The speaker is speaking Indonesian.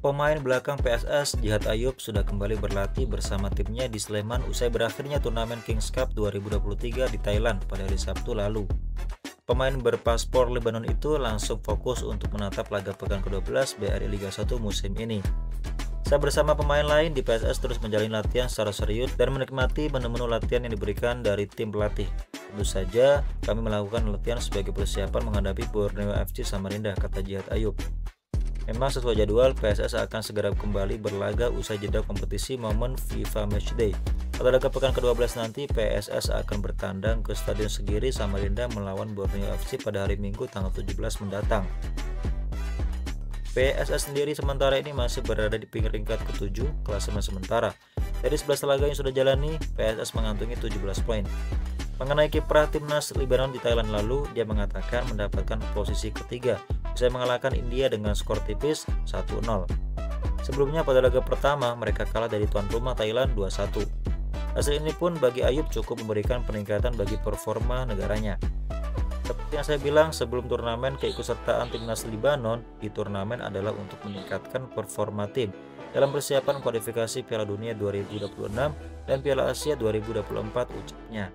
Pemain belakang PSS Jihad Ayub sudah kembali berlatih bersama timnya di Sleman usai berakhirnya turnamen Kings Cup 2023 di Thailand pada hari Sabtu lalu. Pemain berpaspor Lebanon itu langsung fokus untuk menatap laga pekan ke-12 BRI Liga 1 musim ini. Saya bersama pemain lain di PSS terus menjalin latihan secara serius dan menikmati menu-menu latihan yang diberikan dari tim pelatih. Tentu saja kami melakukan latihan sebagai persiapan menghadapi Borneo FC Samarinda, kata Jihad Ayub. Memang sesuai jadwal, PSS akan segera kembali berlaga usai jeda kompetisi momen FIFA Matchday. Pada laga pekan ke-12 nanti, PSS akan bertandang ke Stadion Segiri Samarinda melawan Borneo FC pada hari Minggu tanggal 17 mendatang. PSS sendiri sementara ini masih berada di peringkat ke-7 klasemen sementara. Dari 11 laga yang sudah jalani, PSS mengantungi 17 poin. Mengenai kiprah timnas Lebanon di Thailand lalu, dia mengatakan mendapatkan posisi ketiga usai mengalahkan India dengan skor tipis 1-0. Sebelumnya pada laga pertama, mereka kalah dari tuan rumah Thailand 2-1. Hasil ini pun bagi Ayub cukup memberikan peningkatan bagi performa negaranya. Seperti yang saya bilang sebelum turnamen keikutsertaan timnas Lebanon di turnamen adalah untuk meningkatkan performa tim dalam persiapan kualifikasi Piala Dunia 2026 dan Piala Asia 2024 ucapnya.